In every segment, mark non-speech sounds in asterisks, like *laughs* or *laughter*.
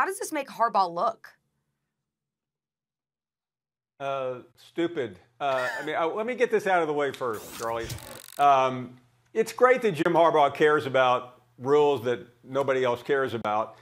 How does this make Harbaugh look? Uh, stupid. Uh, I mean, uh, let me get this out of the way first, Charlie. Um, it's great that Jim Harbaugh cares about rules that nobody else cares about.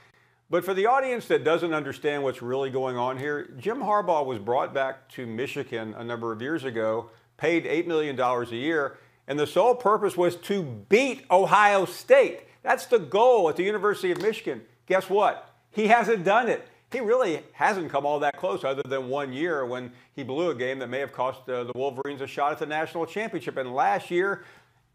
But for the audience that doesn't understand what's really going on here, Jim Harbaugh was brought back to Michigan a number of years ago, paid $8 million a year, and the sole purpose was to beat Ohio State. That's the goal at the University of Michigan. Guess what? He hasn't done it. He really hasn't come all that close, other than one year when he blew a game that may have cost uh, the Wolverines a shot at the national championship. And last year,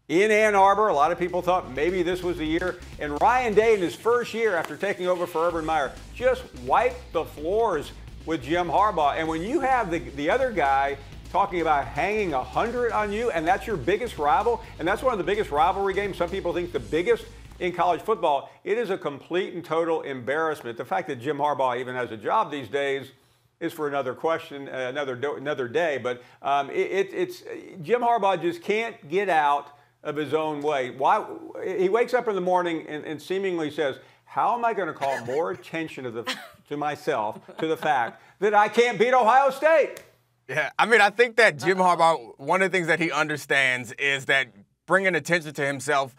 in Ann Arbor. A lot of people thought maybe this was the year. And Ryan Day, in his first year after taking over for Urban Meyer, just wiped the floors with Jim Harbaugh. And when you have the, the other guy talking about hanging 100 on you, and that's your biggest rival, and that's one of the biggest rivalry games, some people think the biggest in college football, it is a complete and total embarrassment. The fact that Jim Harbaugh even has a job these days is for another question, uh, another, another day. But um, it, it, it's Jim Harbaugh just can't get out of his own way. Why he wakes up in the morning and, and seemingly says, "How am I going to call more attention to the to myself to the fact that I can't beat Ohio State?" Yeah, I mean, I think that Jim Harbaugh, one of the things that he understands is that bringing attention to himself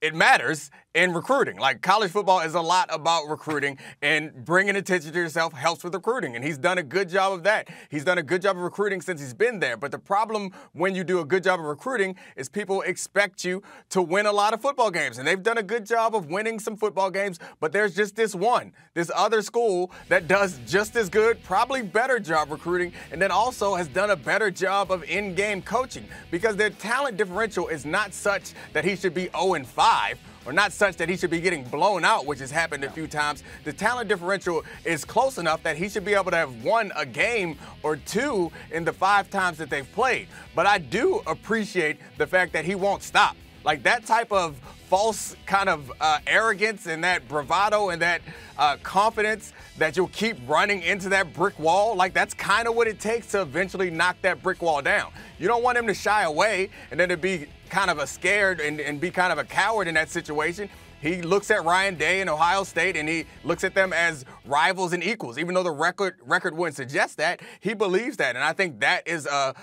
it matters in recruiting. Like college football is a lot about recruiting and bringing attention to yourself helps with recruiting. And he's done a good job of that. He's done a good job of recruiting since he's been there. But the problem when you do a good job of recruiting is people expect you to win a lot of football games. And they've done a good job of winning some football games, but there's just this one, this other school that does just as good, probably better job recruiting, and then also has done a better job of in-game coaching because their talent differential is not such that he should be 0 5 or not such that he should be getting blown out, which has happened a few times. The talent differential is close enough that he should be able to have won a game or two in the five times that they've played. But I do appreciate the fact that he won't stop. Like that type of false kind of uh, arrogance and that bravado and that uh, confidence that you'll keep running into that brick wall. Like that's kind of what it takes to eventually knock that brick wall down. You don't want him to shy away and then to be kind of a scared and, and be kind of a coward in that situation. He looks at Ryan Day and Ohio State and he looks at them as rivals and equals. Even though the record record wouldn't suggest that, he believes that. And I think that is a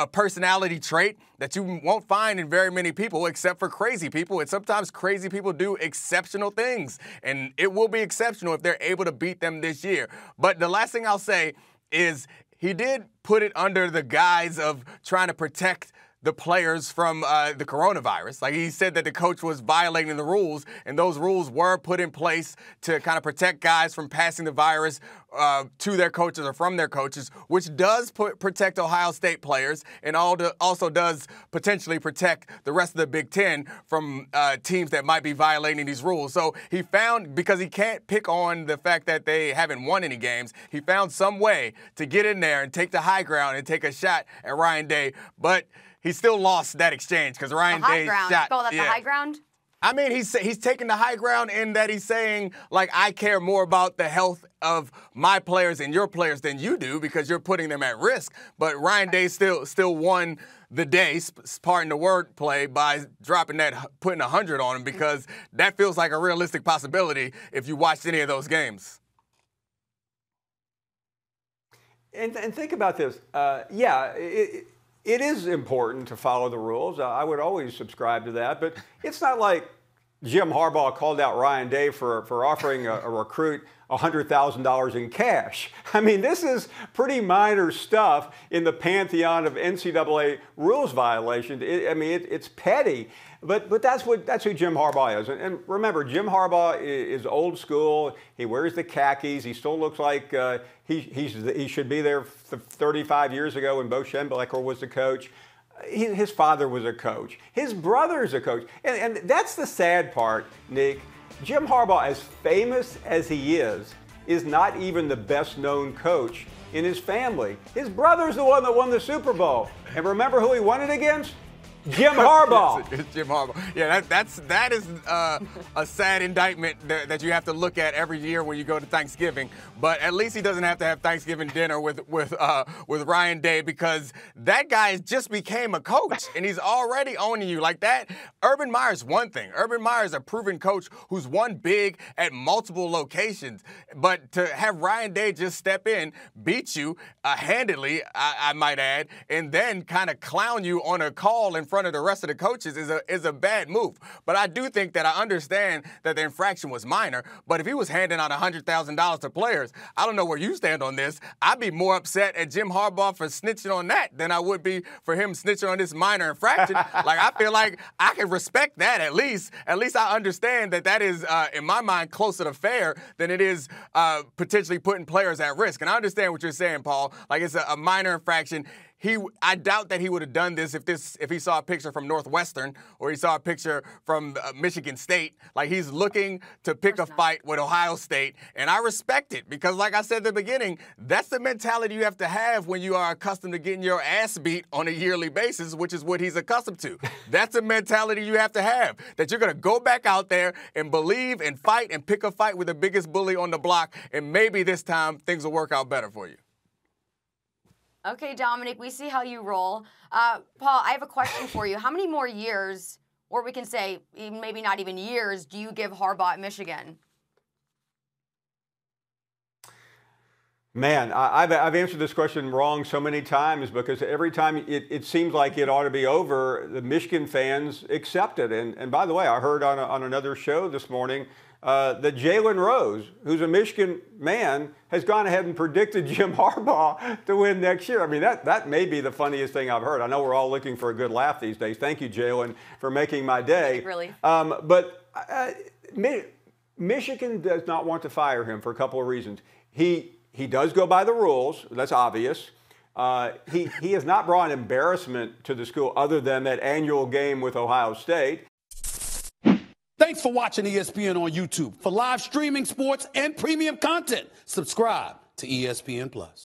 a personality trait that you won't find in very many people except for crazy people. And sometimes crazy people do exceptional things. And it will be exceptional if they're able to beat them this year. But the last thing I'll say is he did put it under the guise of trying to protect the players from uh, the coronavirus. Like he said that the coach was violating the rules, and those rules were put in place to kind of protect guys from passing the virus uh, to their coaches or from their coaches, which does put, protect Ohio State players and also does potentially protect the rest of the Big Ten from uh, teams that might be violating these rules. So he found, because he can't pick on the fact that they haven't won any games, he found some way to get in there and take the high ground and take a shot at Ryan Day. But he still lost that exchange because Ryan Day shot. Call that yeah. the high ground. I mean, he's he's taking the high ground in that he's saying like I care more about the health of my players and your players than you do because you're putting them at risk. But Ryan Day still still won the day, pardon the word play, by dropping that putting hundred on him because that feels like a realistic possibility if you watched any of those games. And, and think about this. Uh, yeah. It, it is important to follow the rules. I would always subscribe to that, but it's not like Jim Harbaugh called out Ryan Day for, for offering a, a recruit $100,000 in cash. *laughs* I mean, this is pretty minor stuff in the pantheon of NCAA rules violations. It, I mean, it, it's petty. But, but that's, what, that's who Jim Harbaugh is. And, and remember, Jim Harbaugh is, is, old school. He wears the khakis. He still looks like uh, he, he should be there 35 years ago when Bo Schembechler was the coach. His father was a coach. His brother's a coach. And, and that's the sad part, Nick. Jim Harbaugh, as famous as he is, is not even the best known coach in his family. His brother's the one that won the Super Bowl. And remember who he won it against? Jim *laughs* Harbaugh. it's, it's Jim Harbaugh. Yeah, that, that's that is uh, a sad indictment that, that, you have to look at every year when you go to Thanksgiving. But at least he doesn't have to have Thanksgiving dinner with with uh, with Ryan Day because that guy just became a coach and he's already owning you like that. Urban Meyer's one thing. Urban Meyer's a proven coach who's won big at multiple locations. But to have Ryan Day just step in, beat you uh, handedly, I, I might add, and then kind of clown you on a call in front of the rest of the coaches is a is a bad move. But I do think that I understand that the infraction was minor. But if he was handing out hundred thousand dollars to players, I don't know where you stand on this. I'd be more upset at Jim Harbaugh for snitching on that than I would be for him snitching on this minor infraction. *laughs* like I feel like I can respect that at least. At least I understand that that is uh, in my mind closer to fair than it is uh, potentially putting players at risk. And I understand what you're saying, Paul. Like it's a, a minor infraction he I doubt that he would have done this if this if he saw a picture from Northwestern or he saw a picture from uh, Michigan State. Like he's looking to pick a fight with Ohio State, and I respect it because, like I said at the beginning, that's the mentality you have to have when you are accustomed to getting your ass beat on a yearly basis, which is what he's accustomed to. *laughs* that's a mentality you have to have that you're gonna go back out there and believe and fight and pick a fight with the biggest bully on the block, and maybe this time things will work out better for you. Okay, Domonique, we see how you roll. Uh, Paul, I have a question for you. How many more years, or we can say maybe not even years, do you give Harbaugh at Michigan? Man, I've, I've answered this question wrong so many times because every time it, it seems like it ought to be over, the Michigan fans accept it. And, and by the way, I heard on, a, on another show this morning uh, that Jalen Rose, who's a Michigan man, has gone ahead and predicted *laughs* Jim Harbaugh to win next year. I mean, that, that may be the funniest thing I've heard. I know we're all looking for a good laugh these days. Thank you, Jalen, for making my day. Really? Um, but uh, Michigan does not want to fire him for a couple of reasons. He, he does go by the rules, that's obvious. Uh, he, he has not brought embarrassment to the school other than that annual game with Ohio State. Thanks for watching ESPN on YouTube. For live streaming sports and premium content, subscribe to ESPN Plus.